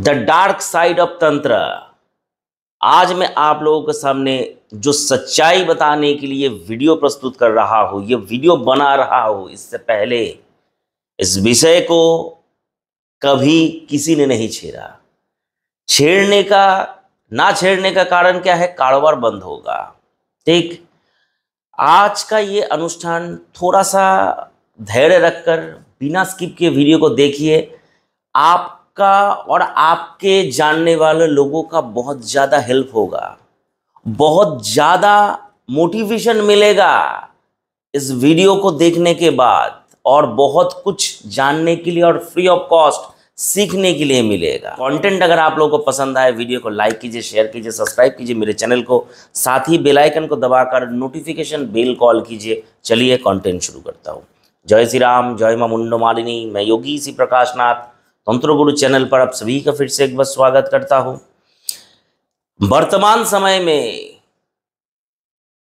The dark side of तंत्र आज मैं आप लोगों के सामने जो सच्चाई बताने के लिए वीडियो प्रस्तुत कर रहा हूँ, ये वीडियो बना रहा हूँ, इससे पहले इस विषय को कभी किसी ने नहीं छेड़ा। छेड़ने का, ना छेड़ने का कारण क्या है? कारोबार बंद होगा। ठीक? आज का ये अनुष्ठान थोड़ा सा धैर्य रखकर, बिना स्किप के वीडियो को देखिए। आपका और आपके जानने वाले लोगों का बहुत ज़्यादा हेल्प होगा। बहुत ज़्यादा मोटिवेशन मिलेगा इस वीडियो को देखने के बाद और बहुत कुछ जानने के लिए और फ्री ऑफ़ कॉस्ट सीखने के लिए मिलेगा। कंटेंट अगर आप लोगों को पसंद आए वीडियो को लाइक कीजिए शेयर कीजिए सब्सक्राइब कीजिए, मेरे चैनल को, साथ ही बेल आइकन को दबाकर नोटिफिकेशन बेल कॉल कीजिए। चलिए कंटेंट शुरू करता हूँ। जय श्री राम, जय माँ मुंडो मालिनी, मैं योगी श्री प्रकाशनाथ तंत्र गुरु चैनल पर आप सभी का फिर से एक बार स्वागत करता हूँ। वर्तमान समय में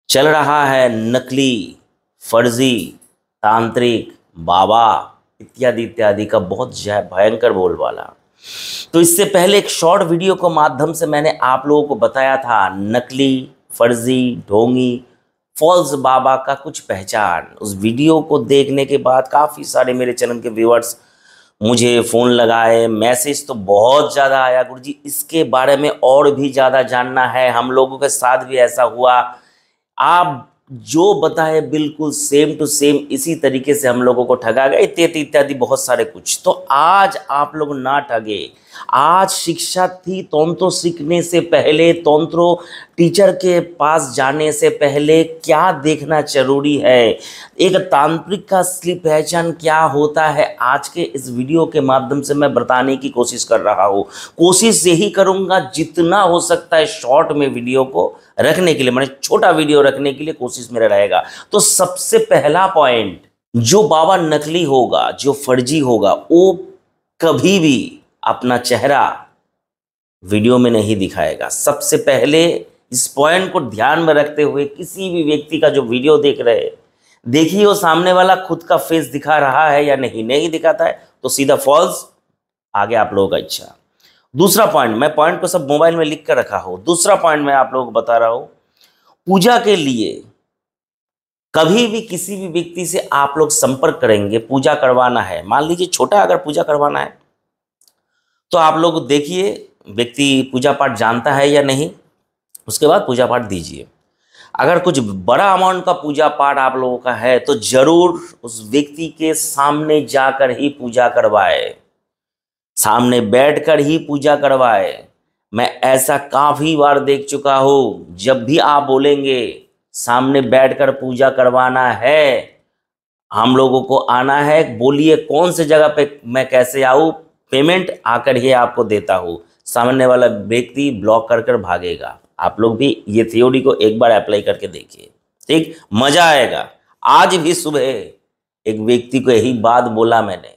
चल रहा है नकली, फर्जी, तांत्रिक, बाबा, इत्यादि इत्यादि का बहुत भयंकर बोलबाला। तो इससे पहले एक शॉर्ट वीडियो के माध्यम से मैंने आप लोगों को बताया था, नकली, फर्जी, ढोंगी, फॉल्स बाबा का कुछ पहचान। उस वीडियो को देखने के बाद काफ़ी सारे मेरे चैनल के व्यूअर्स मुझे फ़ोन लगाए, मैसेज तो बहुत ज़्यादा आया गुरु जी इसके बारे में और भी ज़्यादा जानना है। हम लोगों के साथ भी ऐसा हुआ। आप जो बताए बिल्कुल सेम टू सेम इसी तरीके से हम लोगों को ठगा गए, इत्यादि इत्यादि, बहुत सारे कुछ। तो आज आप लोग ना ठगे। आज शिक्षा थी तंत्रो सीखने से पहले, तंत्रो टीचर के पास जाने से पहले क्या देखना ज़रूरी है? एक तांत्रिक का असली पहचान क्या होता है? आज के इस वीडियो के माध्यम से मैं बताने की कोशिश कर रहा हूँ। कोशिश यही करूँगा जितना हो सकता है शॉर्ट में वीडियो को रखने के लिए, मैंने छोटा वीडियो रखने के लिए कोशिश मेरा रहेगा। तो सबसे पहला पॉइंट जो बाबा नकली होगा, जो फर्जी होगा, वो कभी भी अपना चेहरा वीडियो में नहीं दिखाएगा। सबसे पहले इस पॉइंट को ध्यान में रखते हुए किसी भी व्यक्ति का जो वीडियो देख रहे देखिए वो सामने वाला खुद का फेस दिखा रहा है या नहीं नहीं दिखाता है तो सीधा फॉल्स आगे आप लोगों का इच्छा। दूसरा पॉइंट मैं पॉइंट को सब मोबाइल में लिख कर रखा हूँ। दूसरा पॉइंट मैं आप लोगों को बता रहा हूँ, पूजा के लिए कभी भी किसी भी व्यक्ति से आप लोग संपर्क करेंगे, पूजा करवाना है। मान लीजिए छोटा अगर पूजा करवाना है तो आप लोग देखिए, व्यक्ति पूजा पाठ जानता है या नहीं, उसके बाद पूजा पाठ दीजिए। अगर कुछ बड़ा अमाउंट का पूजा पाठ आप लोगों का है तो ज़रूर उस व्यक्ति के सामने जाकर ही पूजा करवाए। सामने बैठकर ही पूजा करवाए। मैं ऐसा काफ़ी बार देख चुका हूँ, जब भी आप बोलेंगे, सामने बैठकर पूजा करवाना है, हम लोगों को आना है, बोलिए कौन से जगह पे मैं कैसे आऊँ? पेमेंट आकर ही आपको देता हूँ। सामने वाला व्यक्ति ब्लॉक कर कर भागेगा। आप लोग भी ये थ्योरी को एक बार अप्लाई करके देखिए। ठीक? मज़ा आएगा। आज भी सुबह एक व्यक्ति को यही बात बोला मैंने।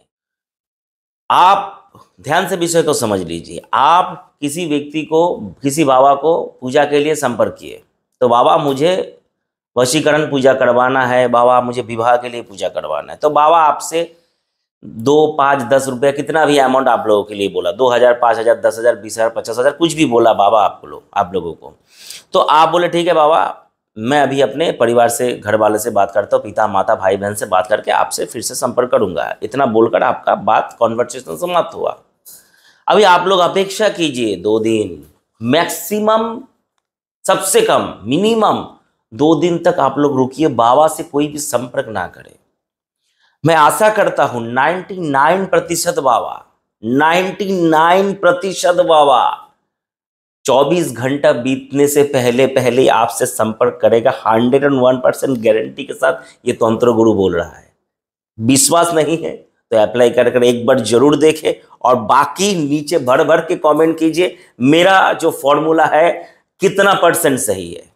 आप ध्यान से विषय को समझ लीजिए। आप किसी व्यक्ति को, किसी बाबा को पूजा के लिए संपर्क किए। तो बाबा, मुझे वशीकरण पूजा करवाना है, बाबा मुझे विवाह के लिए पूजा करवाना है। तो बाबा आपसे दो, पाँच, दस रुपया कितना भी अमाउंट आप लोगों के लिए बोला। दो हज़ार, पाँच हज़ार, दस हज़ार, बीस हज़ार, पचास हज़ार, कुछ भी बोला बाबा आपको लोग, आप लोगों को। तो आप बोले, ठीक है बाबा, मैं अभी अपने परिवार से, घर वाले से बात करता हूँ, पिता, माता, भाई, बहन से बात करके आपसे फिर से संपर्क करूँगा। इतना बोलकर आपका बात कॉन्वर्सेशन समाप्त हुआ। अभी आप लोग अपेक्षा कीजिए, दो दिन मैक्सिमम सबसे कम मिनिमम दो दिन तक आप लोग रुकिए, बाबा से कोई भी संपर्क ना करें। मैं आशा करता हूँ 99 प्रतिशत बाबा 99 प्रतिशत बाबा। 24 घंटा बीतने से पहले पहले आपसे संपर्क करेगा 101 परसेंट गारंटी के साथ ये तंत्र गुरु बोल रहा है। विश्वास नहीं है तो अप्लाई कर कर एक बार ज़रूर देखें और बाकी नीचे भर भर के कमेंट कीजिए, मेरा जो फॉर्मूला है कितना परसेंट सही है।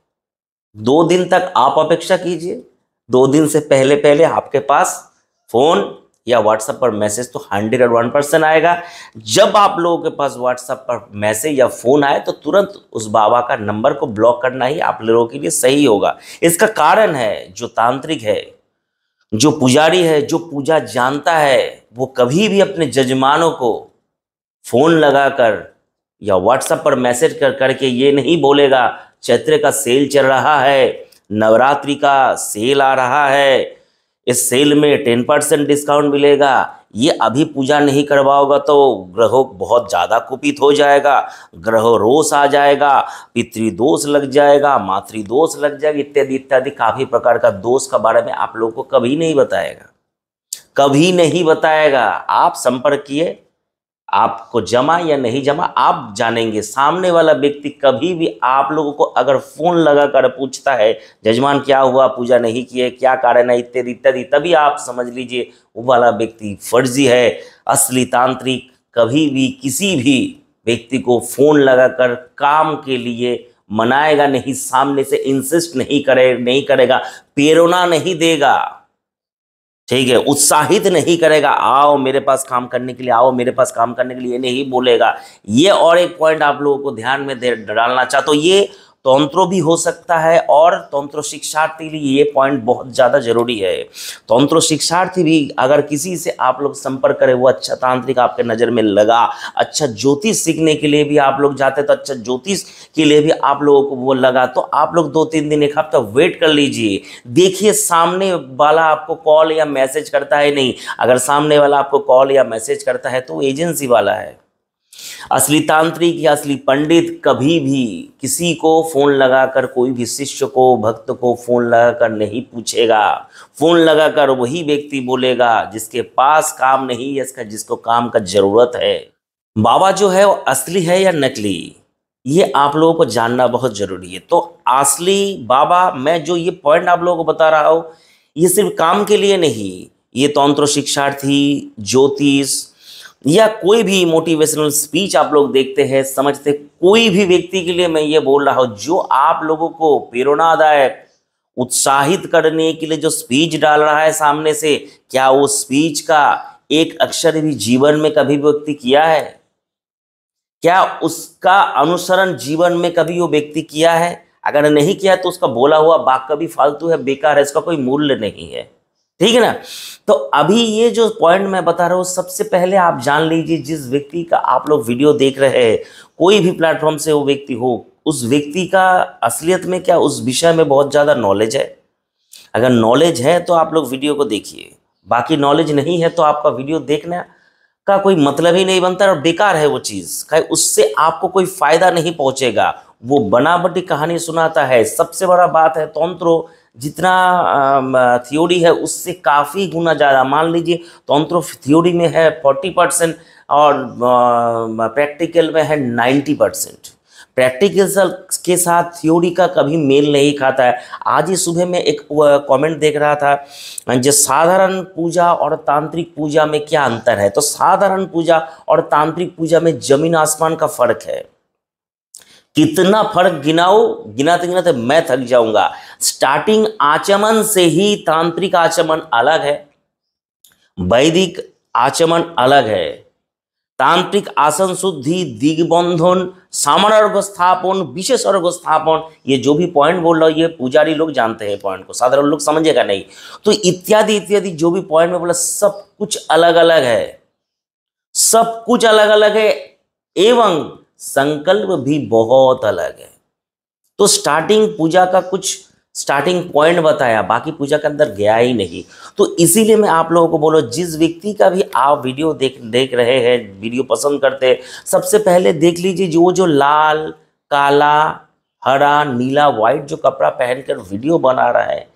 दो दिन तक आप अपेक्षा कीजिए, दो दिन से पहले पहले आपके पास फ़ोन या व्हाट्सएप पर मैसेज तो हंड्रेड वन परसेंट आएगा। जब आप लोगों के पास व्हाट्सएप पर मैसेज या फ़ोन आए तो तुरंत उस बाबा का नंबर को ब्लॉक करना ही आप लोगों के लिए सही होगा। इसका कारण है, जो तांत्रिक है, जो पुजारी है, जो पूजा जानता है, वो कभी भी अपने जजमानों को फ़ोन लगाकर या व्हाट्सएप पर मैसेज कर, करके ये नहीं बोलेगा, चैत्र का सेल चल रहा है, नवरात्रि का सेल आ रहा है इस सेल में टेन परसेंट डिस्काउंट मिलेगा। ये अभी पूजा नहीं करवाओगा तो ग्रहों बहुत ज़्यादा कुपित हो जाएगा। ग्रह रोष आ जाएगा पितृदोष लग जाएगा मातृदोष लग जाएगा, इत्यादि इत्यादि। काफ़ी प्रकार का दोष का बारे में आप लोगों को कभी नहीं बताएगा। कभी नहीं बताएगा। आप संपर्क किए आपको जमा या नहीं जमा, आप जानेंगे। सामने वाला व्यक्ति कभी भी आप लोगों को अगर फ़ोन लगा कर पूछता है, जजमान, क्या हुआ? पूजा नहीं किए क्या कारण है? इत्यादि इत्यादि, तभी आप समझ लीजिए, वो वाला व्यक्ति फर्जी है, असली तांत्रिक। कभी भी किसी भी व्यक्ति को फ़ोन लगाकर काम के लिए मनाएगा नहीं, सामने से इंसिस्ट नहीं करे, नहीं करेगा, प्रेरणा नहीं देगा। ठीक है, उत्साहित नहीं करेगा, आओ मेरे पास काम करने के लिए, आओ मेरे पास काम करने के लिए नहीं बोलेगा। ये और एक पॉइंट आप लोगों को ध्यान में डालना चाहता हो ये तंत्रो भी हो सकता है और तंत्र शिक्षार्थी लिए ये पॉइंट बहुत ज़्यादा ज़रूरी है। तंत्र शिक्षार्थी भी अगर किसी से आप लोग संपर्क करें, वो अच्छा तांत्रिक आपके नज़र में लगा अच्छा ज्योतिष सीखने के लिए भी आप लोग जाते तो अच्छा ज्योतिष के लिए भी आप लोगों को वो लगा तो आप लोग दो तीन दिन, एक हफ़्ता वेट कर लीजिए। देखिए, सामने वाला आपको कॉल या मैसेज करता है नहीं। अगर सामने वाला आपको कॉल या मैसेज करता है तो एजेंसी वाला है। असली तांत्रिक या असली पंडित कभी भी किसी को फ़ोन लगाकर, कोई भी शिष्य को, भक्त को फ़ोन लगाकर नहीं पूछेगा। फ़ोन लगाकर वही व्यक्ति बोलेगा, जिसके पास काम नहीं है, इसका, जिसको काम का ज़रूरत है। बाबा जो है वो असली है या नकली, ये आप लोगों को जानना बहुत ज़रूरी है। तो असली बाबा, मैं जो ये पॉइंट आप लोगों को बता रहा हूँ, ये सिर्फ़ काम के लिए नहीं, ये तंत्र शिक्षार्थी, ज्योतिष या कोई भी मोटिवेशनल स्पीच आप लोग देखते हैं, समझते कोई भी व्यक्ति के लिए मैं ये बोल रहा हूँ, जो आप लोगों को प्रेरणादायक, उत्साहित करने के लिए जो स्पीच डाल रहा है सामने से, क्या वो स्पीच का एक अक्षर भी जीवन में कभी व्यक्ति किया है? क्या उसका अनुसरण जीवन में कभी वो व्यक्ति किया है? अगर नहीं किया तो उसका बोला हुआ बात कभी फालतू है, बेकार है, इसका कोई मूल्य नहीं है। ठीक है ना? तो अभी ये जो पॉइंट मैं बता रहा हूँ, सबसे पहले आप जान लीजिए, जिस व्यक्ति का आप लोग वीडियो देख रहे हैं, कोई भी प्लेटफॉर्म से वो व्यक्ति हो, उस व्यक्ति का असलियत में क्या, उस विषय में बहुत ज़्यादा नॉलेज है? अगर नॉलेज है तो आप लोग वीडियो को देखिए। बाकी नॉलेज नहीं है तो आपका वीडियो देखना का कोई मतलब ही नहीं बनता और बेकार है वो चीज़। उससे आपको कोई फ़ायदा नहीं पहुंचेगा। वो बनावटी कहानी सुनाता है। सबसे बड़ा बात है, तंत्रो जितना थ्योरी है, उससे काफ़ी गुना ज़्यादा। मान लीजिए, तंत्र थ्योरी में है फोर्टी परसेंट और प्रैक्टिकल में है नाइन्टी परसेंट प्रैक्टिकल के साथ थ्योरी का कभी मेल नहीं खाता है। आज ही सुबह में एक कमेंट देख रहा था, जो साधारण पूजा और तांत्रिक पूजा में क्या अंतर है? तो साधारण पूजा और तांत्रिक पूजा में ज़मीन आसमान का फ़र्क है। कितना फ़र्क गिनाओ गिनाते गिनाते मैं थक जाऊँगा। स्टार्टिंग आचमन से ही तांत्रिक आचमन अलग है, वैदिक आचमन अलग है। तांत्रिक आसन शुद्धि, दिग्बंधन सामान्य स्थापन विशेष अर्घ स्थापन ये जो भी पॉइंट बोल रहा है, ये पुजारी लोग जानते हैं पॉइंट को, साधारण लोग समझेगा नहीं। तो इत्यादि इत्यादि जो भी पॉइंट में बोला, सब कुछ अलग अलग है। सब कुछ अलग अलग है, एवं संकल्प भी बहुत अलग है। तो स्टार्टिंग पूजा का कुछ स्टार्टिंग पॉइंट बताया, बाकी पूजा के अंदर गया ही नहीं। तो इसीलिए मैं आप लोगों को बोलो, जिस व्यक्ति का भी आप वीडियो देख देख रहे हैं, वीडियो पसंद करते हैं, सबसे पहले देख लीजिए जो जो लाल, काला, हरा, नीला व्हाइट जो कपड़ा पहनकर वीडियो बना रहा है,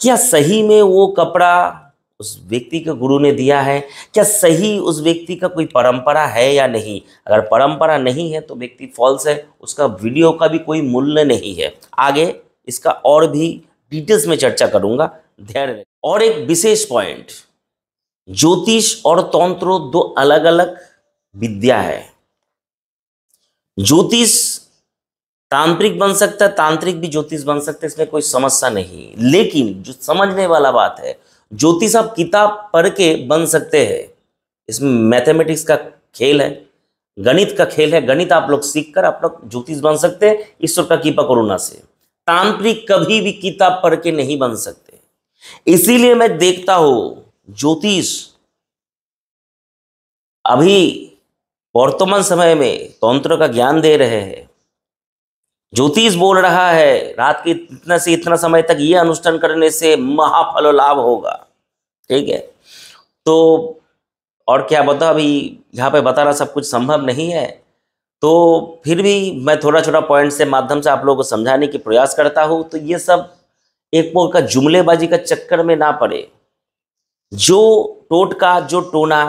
क्या सही में वो कपड़ा उस व्यक्ति के गुरु ने दिया है? क्या सही उस व्यक्ति का कोई परंपरा है या नहीं? अगर परंपरा नहीं है तो व्यक्ति फॉल्स है, उसका वीडियो का भी कोई मूल्य नहीं है। आगे इसका और भी डिटेल्स में चर्चा करूँगा। ध्यान और एक विशेष पॉइंट ज्योतिष और तंत्र दो अलग अलग विद्या है। ज्योतिष तांत्रिक बन सकता है, तांत्रिक भी ज्योतिष बन सकता है, इसमें कोई समस्या नहीं। लेकिन जो समझने वाला बात है, ज्योतिष आप किताब पढ़ के बन सकते हैं। इसमें मैथमेटिक्स का खेल है, गणित का खेल है। गणित आप लोग सीख कर आप लोग ज्योतिष बन सकते हैं। ईश्वर का कृपा कोरोना से। तांत्रिक कभी भी किताब पढ़ के नहीं बन सकते। इसीलिए मैं देखता हूँ, ज्योतिष अभी वर्तमान समय में तंत्र का ज्ञान दे रहे हैं। ज्योतिष बोल रहा है, रात के इतना से इतना समय तक ये अनुष्ठान करने से महाफल लाभ होगा। ठीक है? तो और क्या बता अभी यहाँ पे बताना सब कुछ संभव नहीं है। तो फिर भी मैं थोड़ा छोटा पॉइंट से माध्यम से आप लोगों को समझाने की प्रयास करता हूँ तो ये सब एक पोल का जुमलेबाजी का चक्कर में ना पड़े। जो टोटका जो टोना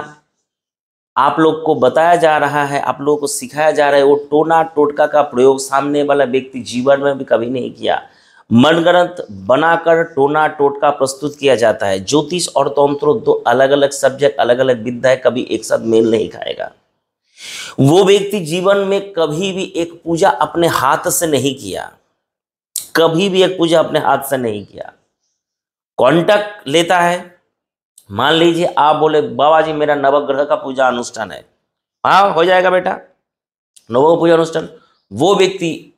आप लोग को बताया जा रहा है, आप लोगों को सिखाया जा रहा है, वो टोना टोटका का प्रयोग सामने वाला व्यक्ति जीवन में भी कभी नहीं किया। मनगणत बनाकर टोना टोटका प्रस्तुत किया जाता है। ज्योतिष और तंत्र दो अलग अलग सब्जेक्ट अलग अलग विद्या कभी एक साथ मेल नहीं खाएगा। वो व्यक्ति जीवन में कभी भी एक पूजा अपने हाथ से नहीं किया। कभी भी एक पूजा अपने हाथ से नहीं किया। कॉन्टैक्ट लेता है। मान लीजिए आप बोले, बाबा जी, मेरा नवग्रह का पूजा अनुष्ठान है। हाँ हो जाएगा बेटा। नव पूजा अनुष्ठान। वो व्यक्ति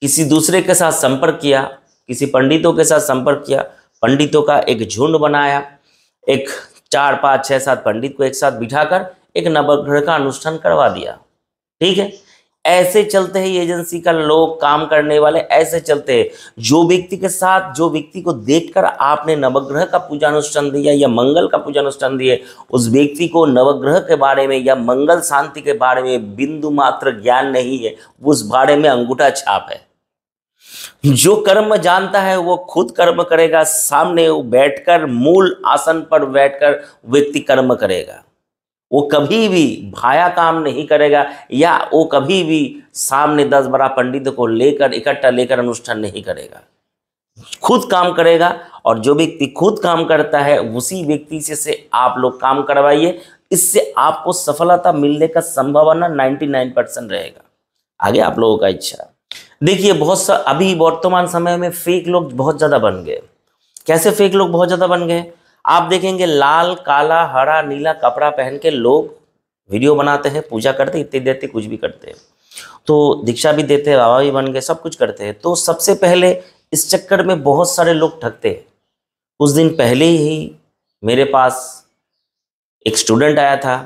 किसी दूसरे के साथ संपर्क किया, किसी पंडितों के साथ संपर्क किया, पंडितों का एक झुंड बनाया, एक चार, पाँच छः सात पंडित को एक साथ बिठाकर एक नवग्रह का अनुष्ठान करवा दिया। ठीक है? ऐसे चलते हैं एजेंसी का लोग, काम करने वाले, ऐसे चलते हैं। जो व्यक्ति के साथ, जो व्यक्ति को देखकर आपने नवग्रह का पूजा अनुष्ठान दिया या मंगल का पूजा अनुष्ठान दिए उस व्यक्ति को नवग्रह के बारे में या मंगल शांति के बारे में बिंदु मात्र ज्ञान नहीं है उस बारे में अंगूठा छाप है। जो कर्म जानता है, वो खुद कर्म करेगा, सामने बैठकर, मूल आसन पर बैठकर व्यक्ति कर्म करेगा। वो कभी भी भाया काम नहीं करेगा या वो कभी भी सामने दस बारह पंडित को लेकर इकट्ठा लेकर अनुष्ठान नहीं करेगा। खुद काम करेगा और जो व्यक्ति खुद काम करता है उसी व्यक्ति से, से आप लोग काम करवाइए। इससे आपको सफलता मिलने का संभावना 99 परसेंट रहेगा। आगे आप लोगों का इच्छा। देखिए बहुत सा अभी वर्तमान समय में फेक लोग बहुत ज़्यादा बन गए। कैसे फेक लोग बहुत ज़्यादा बन गए? आप देखेंगे लाल, काला, हरा, नीला कपड़ा पहन के लोग वीडियो बनाते हैं, पूजा करते इतने देते कुछ भी करते हैं। तो दीक्षा भी देते हैं, बाबा भी बन गए, सब कुछ करते हैं। तो सबसे पहले इस चक्कर में बहुत सारे लोग ठगते हैं। उस दिन पहले ही मेरे पास एक स्टूडेंट आया था,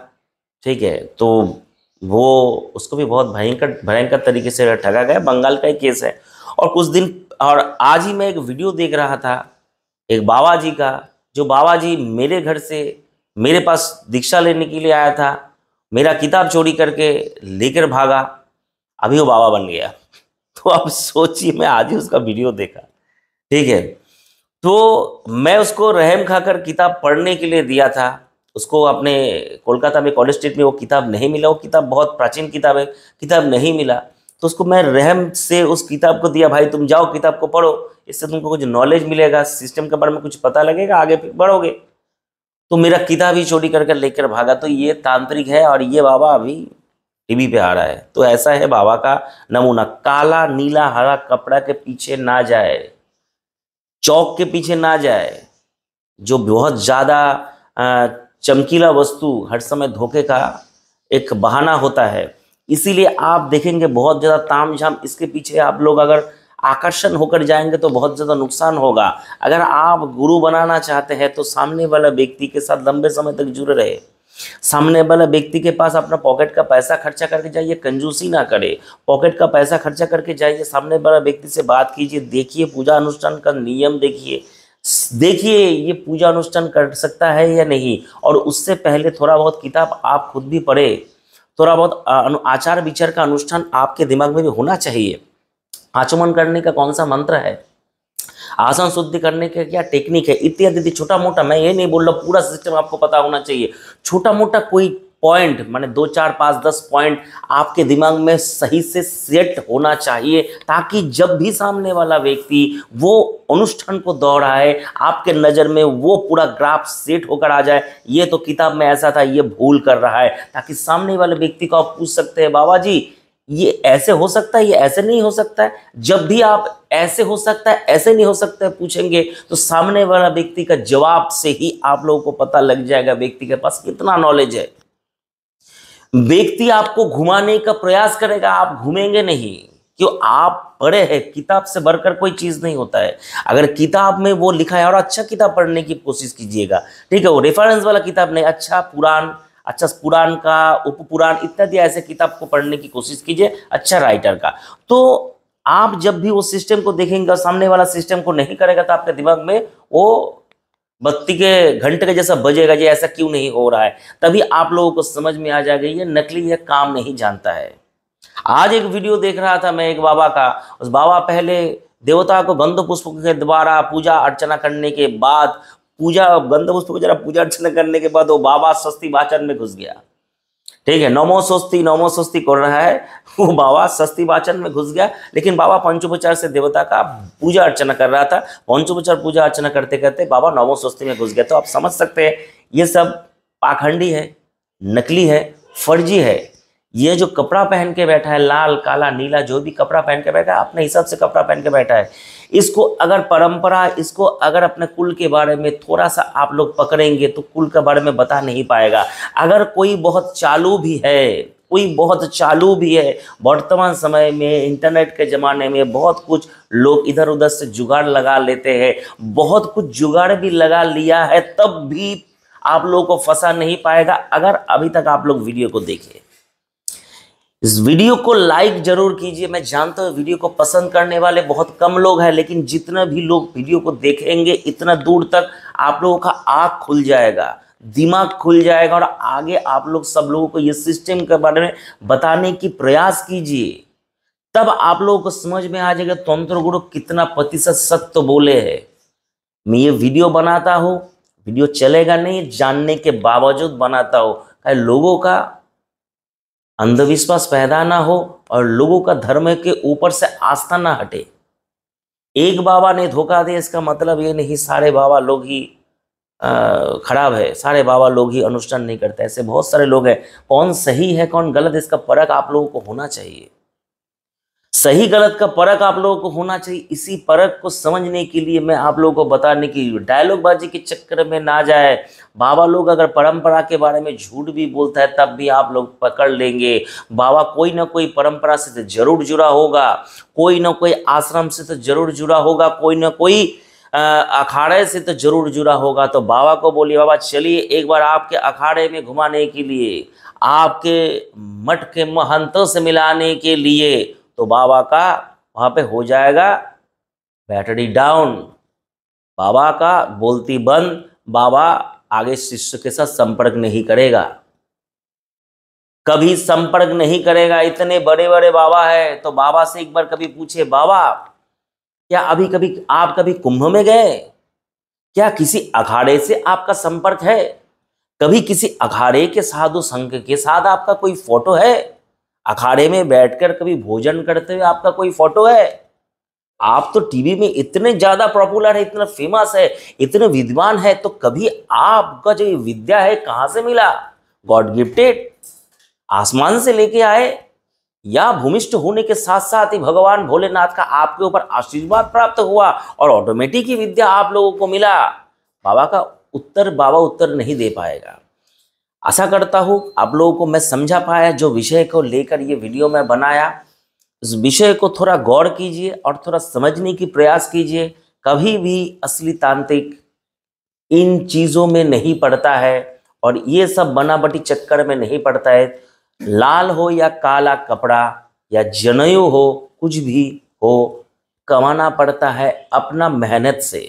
ठीक है तो वो उसको भी बहुत भयंकर भयंकर तरीके से ठगा गया, बंगाल का ही केस है। और कुछ दिन, और आज ही मैं एक वीडियो देख रहा था, एक बाबा जी का जो बाबा जी मेरे घर से मेरे पास दीक्षा लेने के लिए आया था, मेरा किताब चोरी करके लेकर भागा, अभी वो बाबा बन गया। तो अब सोचिए, मैं आज ही उसका वीडियो देखा। ठीक है? तो मैं उसको रहम खाकर किताब पढ़ने के लिए दिया था। उसको अपने कोलकाता में, कॉलेज स्ट्रीट में वो किताब नहीं मिला। वो किताब बहुत प्राचीन किताब है, किताब नहीं मिला। तो उसको मैं रहम से उस किताब को दिया, भाई तुम जाओ, किताब को पढ़ो। इससे तुमको कुछ नॉलेज मिलेगा सिस्टम के बारे में कुछ पता लगेगा, आगे बढ़ोगे। तो मेरा किताब ही चोरी करके लेकर भागा। तो ये तांत्रिक है और ये बाबा अभी टीवी पे आ रहा है। तो ऐसा है बाबा का नमूना, काला नीला हरा कपड़ा के पीछे ना जाए, चौक के पीछे ना जाए, जो बहुत ज़्यादा चमकीला वस्तु हर समय धोखे का एक बहाना होता है। इसीलिए आप देखेंगे बहुत ज़्यादा ताम झाम इसके पीछे आप लोग अगर आकर्षण होकर जाएँगे तो बहुत ज़्यादा नुकसान होगा। अगर आप गुरु बनाना चाहते हैं तो सामने वाला व्यक्ति के साथ लंबे समय तक जुड़े रहे। सामने वाला व्यक्ति के पास अपना पॉकेट का पैसा खर्चा करके जाइए, कंजूसी ना करे। पॉकेट का पैसा खर्चा करके जाइए, सामने वाला व्यक्ति से बात कीजिए, देखिए पूजा अनुष्ठान का नियम देखिए। देखिए ये पूजा अनुष्ठान कर सकता है या नहीं, और उससे पहले थोड़ा बहुत किताब आप खुद भी पढ़े। थोड़ा बहुत आचार विचार का अनुष्ठान आपके दिमाग में भी होना चाहिए। आचमन करने का कौन सा मंत्र है? आसन शुद्धि करने का क्या टेक्निक है? इत्यादि छोटा मोटा, मैं ये नहीं बोल रहा, पूरा सिस्टम आपको पता होना चाहिए। छोटा मोटा कोई पॉइंट माने दो, चार, पाँच, दस पॉइंट आपके दिमाग में सही से सेट होना चाहिए, ताकि जब भी सामने वाला व्यक्ति वो अनुष्ठान को दोहराए, आपके नज़र में वो पूरा ग्राफ सेट होकर आ जाए, ये तो किताब में ऐसा था, ये भूल कर रहा है। ताकि सामने वाले व्यक्ति को आप पूछ सकते हैं, बाबा जी ये ऐसे हो सकता है, ये ऐसे नहीं हो सकता है। जब भी आप ऐसे हो सकता है, ऐसे नहीं हो सकता है पूछेंगे तो सामने वाला व्यक्ति का जवाब से ही आप लोगों को पता लग जाएगा व्यक्ति के पास कितना नॉलेज है। व्यक्ति आपको घुमाने का प्रयास करेगा, आप घूमेंगे नहीं। क्यों? आप पढ़े हैं, किताब से बढ़कर कोई चीज़ नहीं होता है। अगर किताब में वो लिखा है, और अच्छा किताब पढ़ने की कोशिश कीजिएगा। ठीक है, वो रेफरेंस वाला किताब नहीं अच्छा पुरान अच्छा पुराण का उप पुराण इत्यादि ऐसे किताब को पढ़ने की कोशिश कीजिए अच्छा राइटर का। तो आप जब भी वो सिस्टम को देखेंगे और सामने वाला सिस्टम को नहीं करेगा तो आपके दिमाग में वो बत्ती के घंटे के जैसा बजेगा ये ऐसा क्यों नहीं हो रहा है? तभी आप लोगों को समझ में आ जाएगा, ये नकली यह काम नहीं जानता है। आज एक वीडियो देख रहा था मैं एक बाबा का। उस बाबा पहले देवता को गंध पुष्प के द्वारा पूजा अर्चना करने के बाद पूजा गंध पुष्प को जरा पूजा अर्चना करने के बाद वो बाबा सस्ती वाचन में घुस गया। ठीक है, नमो स्वस्ति नमो स्वस्ति कर रहा है? वो बाबा सस्ती वाचन में घुस गया। लेकिन बाबा पंचोपचार से देवता का पूजा अर्चना कर रहा था। पंचोपचार पूजा अर्चना करते करते बाबा नमो स्वस्ति में घुस गया। तो आप समझ सकते हैं, ये सब पाखंडी है, नकली है, फर्जी है। ये जो कपड़ा पहन के बैठा है, लाल, काला, नीला, जो भी कपड़ा पहन के बैठा है, अपने हिसाब से कपड़ा पहन के बैठा है। इसको अगर परंपरा, इसको अगर अपने कुल के बारे में थोड़ा सा आप लोग पकड़ेंगे तो कुल के बारे में बता नहीं पाएगा। अगर कोई बहुत चालू भी है, कोई बहुत चालू भी है, वर्तमान समय में, इंटरनेट के ज़माने में बहुत कुछ लोग इधर उधर से जुगाड़ लगा लेते हैं, बहुत कुछ जुगाड़ भी लगा लिया है, तब भी आप लोगों को फंसा नहीं पाएगा। अगर अभी तक आप लोग वीडियो को देखें। इस वीडियो को लाइक ज़रूर कीजिए। मैं जानता हूँ वीडियो को पसंद करने वाले बहुत कम लोग हैं, लेकिन जितना भी लोग वीडियो को देखेंगे, इतना दूर तक आप लोगों का आँख खुल जाएगा, दिमाग खुल जाएगा, और आगे आप लोग सब लोगों को ये सिस्टम के बारे में बताने की प्रयास कीजिए। तब आप लोगों को समझ में आ जाएगा तंत्र गुरु कितना प्रतिशत सत्य बोले है। मैं ये वीडियो बनाता हूँ, वीडियो चलेगा नहीं, जानने के बावजूद बनाता हूँ। लोगों का अंधविश्वास पैदा ना हो और लोगों का धर्म के ऊपर से आस्था ना हटे। एक बाबा ने धोखा दे इसका मतलब ये नहीं, सारे बाबा लोग ही खराब है। सारे बाबा लोग ही अनुष्ठान नहीं करते। ऐसे बहुत सारे लोग हैं। कौन सही है, कौन गलत इसका फ़र्क आप लोगों को होना चाहिए। सही गलत का परख आप लोगों को होना चाहिए। इसी परख को समझने के लिए मैं आप लोगों को बताने की डायलॉगबाजी के चक्कर में ना जाए। बाबा लोग अगर परंपरा के बारे में झूठ भी बोलता है, तब भी आप लोग पकड़ लेंगे। बाबा कोई ना कोई परंपरा से तो ज़रूर जुड़ा होगा। कोई ना कोई आश्रम से तो ज़रूर जुड़ा होगा। कोई ना कोई अखाड़े से तो ज़रूर जुड़ा होगा। तो बाबा को बोलिए, बाबा, चलिए एक बार आपके अखाड़े में घुमाने के लिए, आपके मठ के महंतों से मिलाने के लिए तो बाबा का वहाँ पे हो जाएगा बैटरी डाउन। बाबा का बोलती बंद। बाबा आगे शिष्य के साथ संपर्क नहीं करेगा। कभी संपर्क नहीं करेगा। इतने बड़े बड़े बाबा है। तो बाबा से एक बार कभी पूछे, बाबा, क्या अभी कभी आप कभी कुंभ में गए? क्या किसी अखाड़े से आपका संपर्क है? कभी किसी अखाड़े के साधु संघ के साथ आपका कोई फ़ोटो है? अखाड़े में बैठकर कभी भोजन करते हुए आपका कोई फ़ोटो है? आप तो टीवी में इतने ज़्यादा पॉपुलर है, इतना फ़ेमस है, इतने विद्वान है तो कभी आपका जो विद्या है, कहाँ से मिला? गॉड गिफ्टेड आसमान से लेके आए? या भूमिष्ठ होने के साथ साथ ही भगवान भोलेनाथ का आपके ऊपर आशीर्वाद प्राप्त हुआ और ऑटोमेटिक ही विद्या आप लोगों को मिला? बाबा का उत्तर बाबा उत्तर नहीं दे पाएगा। आशा करता हूँ आप लोगों को मैं समझा पाया, जो विषय को लेकर ये वीडियो मैं बनाया। उस विषय को थोड़ा गौर कीजिए और थोड़ा समझने की प्रयास कीजिए। कभी भी असली तांत्रिक इन चीज़ों में नहीं पड़ता है और ये सब बनाबटी चक्कर में नहीं पड़ता है। लाल हो या काला कपड़ा या जनेऊ हो, कुछ भी हो, कमाना पड़ता है अपना मेहनत से।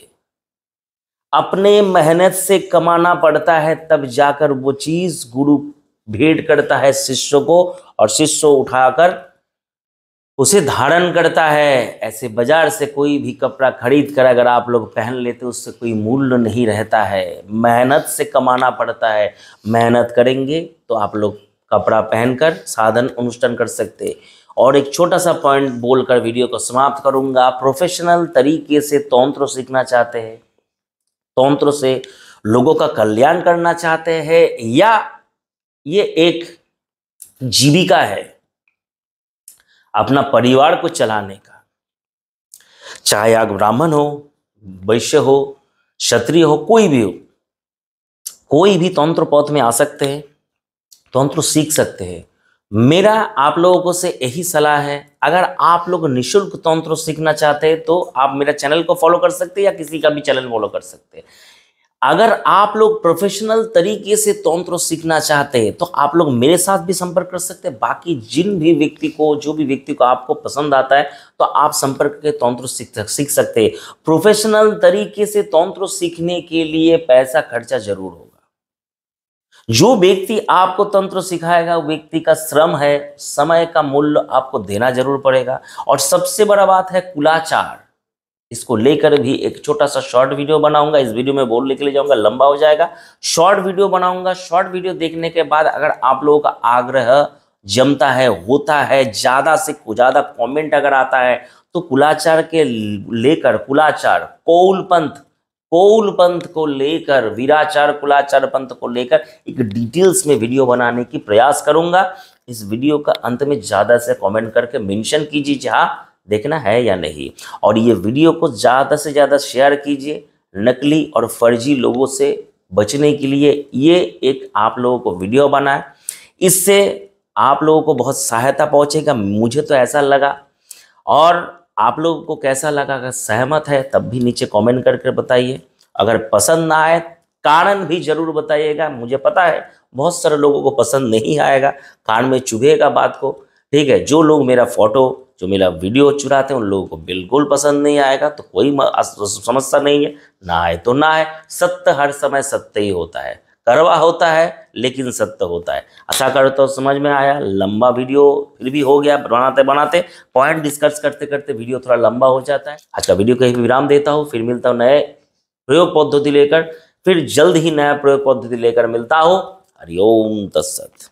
अपने मेहनत से कमाना पड़ता है, तब जाकर वो चीज़ गुरु भेंट करता है शिष्य को और शिष्य उठाकर उसे धारण करता है। ऐसे बाज़ार से कोई भी कपड़ा खरीद कर अगर आप लोग पहन लेते, उससे कोई मूल्य नहीं रहता है। मेहनत से कमाना पड़ता है। मेहनत करेंगे तो आप लोग कपड़ा पहनकर साधन अनुष्ठान कर सकते। और एक छोटा सा पॉइंट बोलकर वीडियो को समाप्त करूँगा। प्रोफेशनल तरीके से तंत्र सीखना चाहते हैं। तंत्र से लोगों का कल्याण करना चाहते हैं या ये एक जीविका है अपना परिवार को चलाने का? चाहे आप ब्राह्मण हो, वैश्य हो, क्षत्रिय हो, कोई भी हो, कोई भी तंत्र पथ में आ सकते हैं, तंत्र सीख सकते हैं। मेरा आप लोगों से यही सलाह है, अगर आप लोग निशुल्क तंत्र सीखना चाहते हैं तो आप मेरा चैनल को फॉलो कर सकते हैं या किसी का भी चैनल फॉलो कर सकते हैं। अगर आप लोग प्रोफेशनल तरीके से तंत्र सीखना चाहते हैं तो आप लोग मेरे साथ भी संपर्क कर सकते हैं। बाकी जिन भी व्यक्ति को, जो भी व्यक्ति को आपको पसंद आता है तो आप संपर्क के तंत्र सीख सकते हैं। प्रोफेशनल तरीके से तंत्र सीखने के लिए पैसा खर्चा ज़रूर होगा। जो व्यक्ति आपको तंत्र सिखाएगा व्यक्ति का श्रम है, समय का मूल्य आपको देना ज़रूर पड़ेगा। और सबसे बड़ा बात है कुलाचार। इसको लेकर भी एक छोटा सा शॉर्ट वीडियो बनाऊँगा। इस वीडियो में बोल लेके ले जाऊँगा, लंबा हो जाएगा। शॉर्ट वीडियो बनाऊँगा। शॉर्ट वीडियो देखने के बाद अगर आप लोगों का आग्रह जमता है, होता है, ज़्यादा से ज़्यादा कमेंट अगर आता है तो कुलाचार के लेकर, कुलाचार कौल पंथ कौल पंथ को लेकर, वीराचार, कुलाचार पंथ को लेकर एक डिटेल्स में वीडियो बनाने की प्रयास करूँगा। इस वीडियो का अंत में ज़्यादा से कमेंट करके मेंशन कीजिए जहाँ देखना है या नहीं। और ये वीडियो को ज़्यादा से ज़्यादा शेयर कीजिए नकली और फर्जी लोगों से बचने के लिए। ये एक आप लोगों को वीडियो बनाए। इससे आप लोगों को बहुत सहायता पहुंचेगा। मुझे तो ऐसा लगा। और आप लोगों को कैसा लगा? अगर सहमत है, तब भी नीचे कमेंट करके बताइए। अगर पसंद ना आए, कारण भी ज़रूर बताइएगा। मुझे पता है, बहुत सारे लोगों को पसंद नहीं आएगा। कान में चुभेगा बात को। ठीक है, जो लोग मेरा फ़ोटो जो मेरा वीडियो चुराते हैं, उन लोगों को बिल्कुल पसंद नहीं आएगा तो कोई समस्या नहीं है। ना आए तो ना आए। सत्य हर समय सत्य ही होता है। करवा होता है, लेकिन सत्य होता है। आशा कर तो समझ में आया। लंबा वीडियो फिर भी हो गया, बनाते बनाते। पॉइंट डिस्कस करते करते वीडियो थोड़ा लंबा हो जाता है। आज का वीडियो कहीं विराम देता हूँ, फिर मिलता हूँ नए प्रयोग पद्धति लेकर, फिर जल्द ही नया प्रयोग पद्धति लेकर मिलता हूँ। हरिओम तत्सत।